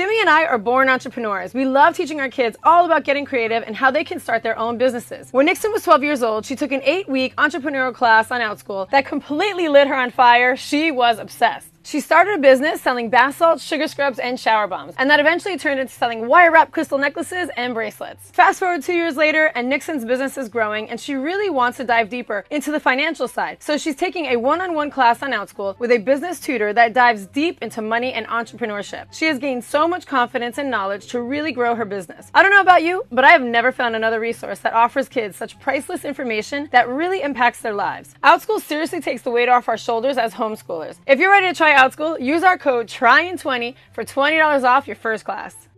Jimmy and I are born entrepreneurs. We love teaching our kids all about getting creative and how they can start their own businesses. When Nixon was 12 years old, she took an eight week entrepreneurial class on Outschool that completely lit her on fire. She was obsessed. She started a business selling bath salts, sugar scrubs, and shower bombs, and that eventually turned into selling wire wrap crystal necklaces and bracelets. Fast forward two years later, and Nixon's business is growing, and she really wants to dive deeper into the financial side. So she's taking a one on one class on Outschool with a business tutor that dives deep into money and entrepreneurship. She has gained so much confidence and knowledge to really grow her business. I don't know about you, but I have never found another resource that offers kids such priceless information that really impacts their lives. Outschool seriously takes the weight off our shoulders as homeschoolers. If you're ready to try Outschool, use our code TRYIN20 for $20 off your first class.